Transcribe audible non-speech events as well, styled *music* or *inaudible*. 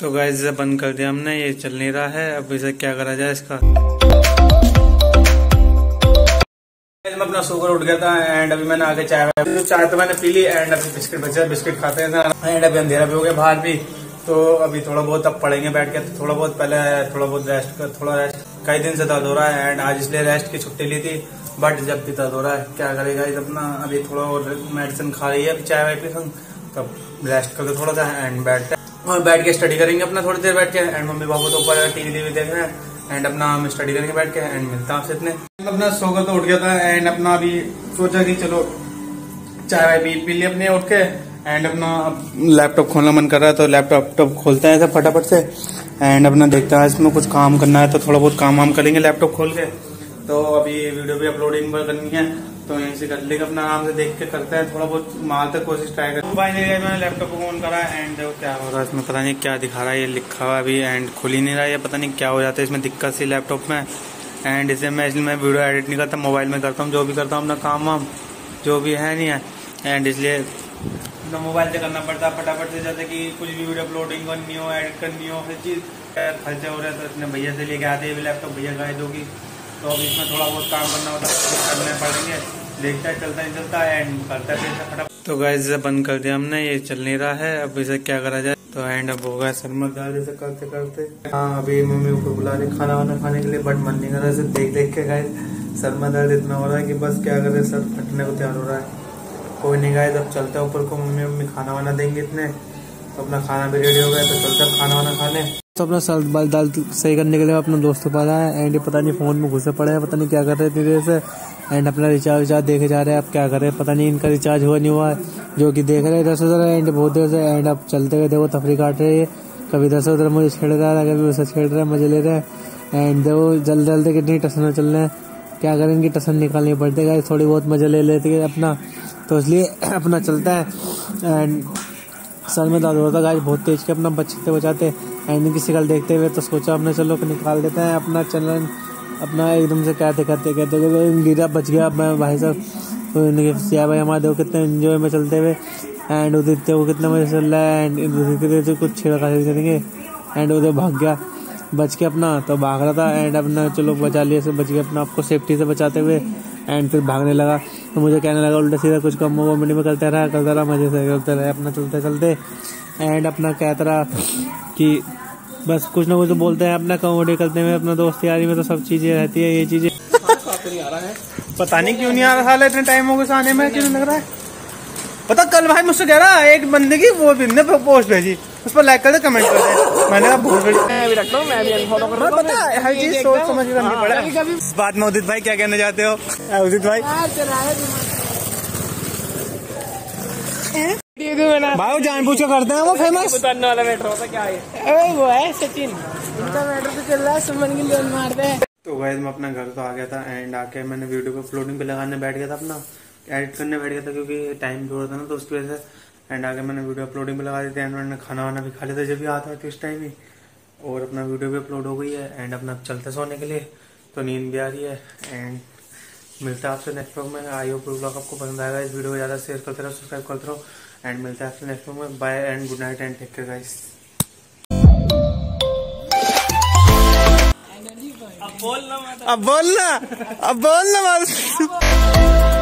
तो गाइस इसे बंद कर दिया हमने, ये चल नहीं रहा है, अब इसे क्या करा जाए इसका? मैं अपना सोकर उठ गया था एंड अभी मैंने आगे चाय तो चाय तो मैंने पी ली एंड अभी बिस्किट बचा, बिस्किट खाते हैं एंड अभी अंधेरा भी हो गया, बाहर भी। तो अभी थोड़ा बहुत अब पढ़ेंगे बैठ के तो थोड़ा बहुत पहले थोड़ा बहुत रेस्ट कर, थोड़ा रेस्ट कई दिन से दर्द हो रहा है एंड आज इसलिए रेस्ट की छुट्टी ली थी बट जब भी दर्द हो रहा है, क्या करेगा इस अपना? अभी थोड़ा और मेडिसिन खा रही है, अभी चाय वाय पी तब रेस्ट करके थोड़ा सा एंड बैठते और बैठ के स्टडी करेंगे अपना थोड़ी देर बैठ के। एंड मम्मी पापा तो ऊपर टीवी देख रहे हैं। एंड अपना हम स्टडी करेंगे बैठ के। एंड मिलता आपसे इतने। अपना सोकर तो उठ गया था। एंड अपना अभी सोचा कि चलो, चाय वाय पी पी अपने उठ के। एंड अपना लैपटॉप खोलना मन कर रहा है तो लैपटॉप खोलते हैं ऐसे फटाफट से। एंड अपना देखते हैं, इसमें कुछ काम करना है तो थोड़ा बहुत काम वाम करेंगे लैपटॉप खोल के। तो अभी वीडियो भी अपलोडिंग करनी है। तो यहीं से कर लेंगे अपना आराम से देख के करते हैं, थोड़ा बहुत मारते कोशिश ट्राई कर नहीं मैंने लैपटॉप को ऑन करा एंड क्या हो रहा है, इसमें पता नहीं क्या दिखा रहा है, ये लिखा हुआ अभी एंड खुल ही नहीं रहा है पता नहीं क्या हो जाता है, इसमें दिक्कत सी लैपटॉप में। एंड इसे मैं, इसलिए मैं वीडियो एडिट नहीं करता मोबाइल में करता हूँ, जो भी करता हूँ, अपना काम वाम, जो भी है नहीं है। एंड इसलिए अपना मोबाइल से करना पड़ता फटाफट से, जैसे कि कुछ भी वीडियो अपलोडिंग करनी हो एडिट करनी हो, हर चीज़ खर्चे हो रहे तो इतने भैया से लेके आते हैं लैपटॉप भैया है, जो कि तो अभी इसमें थोड़ा बहुत काम करना होता है करने पड़ेंगे। देखता चलता नहीं चलता है एंड करता है फटाफट। तो गैस इसे बंद कर दिया हमने, ये चल नहीं रहा है। अब इसे क्या करा जाए? तो एंड अब होगा सर मत डाल इसे करते करते। हाँ अभी मम्मी को बुला रही खाना वाना खाने के लिए बट मन नहीं कर रहा देख देख के गए सर में दर्द इतना हो रहा है कि बस क्या करे सर फटने को तैयार हो रहा है। कोई नहीं गाय जब चलते ऊपर को। मम्मी मम्मी खाना वाना देंगे इतने। तो अपना खाना भी रेडी हो गया तो चलते खाना वाना खाने। तो अपना सर बाल दाल सही करने के लिए अपना दोस्त पास है एंड पता नहीं फ़ोन में घुसे पड़े हैं, पता नहीं क्या कर रहे हैं देर से एंड अपना रिचार्ज विचार्ज देखे जा रहे हैं, अब क्या कर रहे हैं, पता नहीं इनका रिचार्ज हुआ नहीं हुआ जो कि देख रहे हैं इधर से उधर एंड बहुत देर से एंड अब चलते हुए देखो तफरी काट रहे हैं कभी इधर से उधर मुझे छेड़ रहा है कभी उसे छेड़ रहे हैं, मज़े ले रहे हैं। एंड देखो जल्द जल्दी कितनी टसन चल रहे हैं। क्या करें, इनकी टसन निकालनी पड़ती है थोड़ी बहुत मज़े ले लेते हैं अपना। तो इसलिए *clears throat* अपना चलता है। एंड सर में दर्द होता है गाय बहुत तेज के अपना बचते बचाते एंड की शिकल देखते हुए तो सोचा अपने चलो निकाल देते हैं अपना चैनल, अपना एकदम से कहते कहते कहते गिरा, बच गया। मैं भाई साहब तो सिया भाई हमारे देखो कितने इन्जॉय में चलते हुए। एंड उधर वो कितना मज़ा चल रहा है। एंड से कुछ छेड़ा खा करेंगे। एंड उधर भाग गया। बच के अपना तो भाग रहा था। एंड अपना चलो बचा लिया से बच गया अपना। आपको सेफ्टी से बचाते हुए। एंड फिर भागने लगा। तो मुझे कहने लगा, उल्टा सीधा कुछ कम कॉमेडी में करता रहा करता रहा, मज़े से करते रहे, अपना चलते चलते एंड अपना कहता रहा कि बस कुछ ना कुछ तो बोलते हैं अपना कॉमेडी करते हुए अपना दोस्त यारी में तो सब चीज़ें रहती है ये चीज़ें। पता नहीं क्यों नहीं आ रहा इतने टाइम हो गए आने में क्यों लग रहा है? पता कल भाई मुझसे कह रहा एक बंदे की वो बिंदे पोस्ट भेजी उस पर लाइक कर दे कमेंट कर दे। मैंने कहा बहुत बड़ी मैं भी रखता हूँ मैं भी अनफॉलो कर रहा हूँ पता है हर चीज़ सोच समझ के करनी पड़े। इस बात में उदित भाई क्या कहना चाहते हो? उदित भाई। भाई जान पूछ के करते हैं वो फ़ेमस वाला मैटर होता क्या है। वो है सचिन। उनका मैटर तो चल रहा है सुमन की लोन मारते हैं। तो गैस मैं अपना घर तो आ गया था एंड आके मैंने वीडियो को फ्लोटिंग पे लगाने बैठ गया था अपना। एडिट करने बैठ गया था क्योंकि टाइम भी हो रहा था ना तो उसकी वजह से। एंड आगे मैंने वीडियो अपलोडिंग पे लगा दी थी एंड मैंने खाना वाना भी खा लिया था जब भी आता है इस टाइम ही। और अपना वीडियो भी अपलोड हो गई है एंड अपना चलते सोने के लिए। तो नींद भी आ रही है एंड मिलता है आपसे नेक्स्ट ब्लॉग में। आई होप ब्लॉग आपको पसंद आएगा। इस वीडियो को ज़्यादा शेयर करते रहो सब्सक्राइब करते रहो। एंड मिलता है आपसे नेक्स्ट ब्लॉग में। Bye and good night and take care guys अब बोलना अब बोलना अब बोलना।